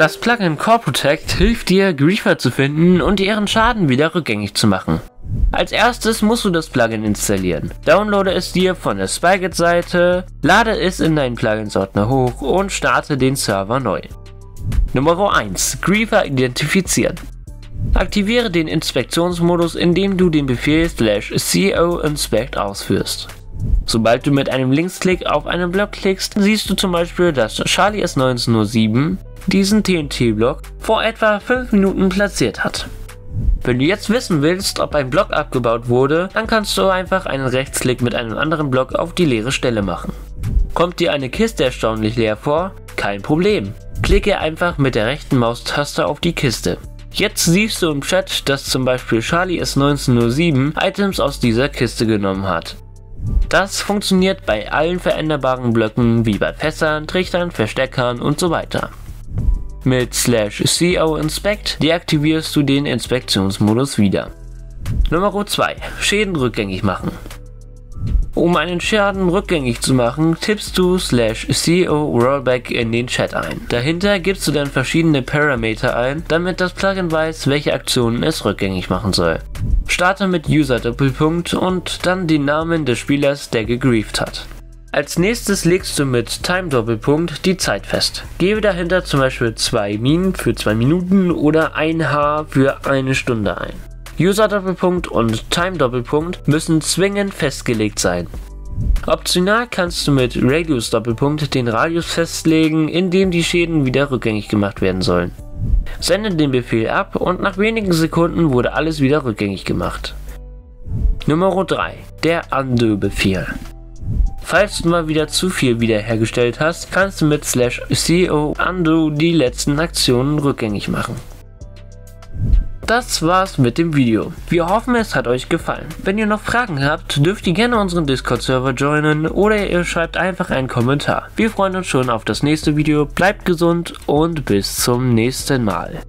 Das Plugin Core Protect hilft dir, Griefer zu finden und ihren Schaden wieder rückgängig zu machen. Als erstes musst du das Plugin installieren. Downloade es dir von der Spigot-Seite, lade es in deinen Plugins-Ordner hoch und starte den Server neu. Nummer 1. Griefer identifizieren. Aktiviere den Inspektionsmodus, indem du den Befehl /co-inspect ausführst. Sobald du mit einem Linksklick auf einen Block klickst, siehst du zum Beispiel, dass Charlie S1907 diesen TNT-Block vor etwa 5 Minuten platziert hat. Wenn du jetzt wissen willst, ob ein Block abgebaut wurde, dann kannst du einfach einen Rechtsklick mit einem anderen Block auf die leere Stelle machen. Kommt dir eine Kiste erstaunlich leer vor? Kein Problem. Klicke einfach mit der rechten Maustaste auf die Kiste. Jetzt siehst du im Chat, dass zum Beispiel Charlie S1907 Items aus dieser Kiste genommen hat. Das funktioniert bei allen veränderbaren Blöcken wie bei Fässern, Trichtern, Versteckern und so weiter. Mit slash CO inspect deaktivierst du den Inspektionsmodus wieder. Nummer 2. Schäden rückgängig machen. Um einen Schaden rückgängig zu machen, tippst du slash CO Rollback in den Chat ein. Dahinter gibst du dann verschiedene Parameter ein, damit das Plugin weiß, welche Aktionen es rückgängig machen soll. Starte mit User Doppelpunkt und dann den Namen des Spielers, der gegrieft hat. Als nächstes legst du mit Time Doppelpunkt die Zeit fest. Gebe dahinter zum Beispiel 2 Min für 2 Minuten oder 1 H für eine Stunde ein. User Doppelpunkt und Time Doppelpunkt müssen zwingend festgelegt sein. Optional kannst du mit Radius Doppelpunkt den Radius festlegen, in dem die Schäden wieder rückgängig gemacht werden sollen. Sende den Befehl ab und nach wenigen Sekunden wurde alles wieder rückgängig gemacht. Nummer 3. Der Undo-Befehl. Falls du mal wieder zu viel wiederhergestellt hast, kannst du mit slash co undo die letzten Aktionen rückgängig machen. Das war's mit dem Video. Wir hoffen, es hat euch gefallen. Wenn ihr noch Fragen habt, dürft ihr gerne unseren Discord-Server joinen oder ihr schreibt einfach einen Kommentar. Wir freuen uns schon auf das nächste Video. Bleibt gesund und bis zum nächsten Mal.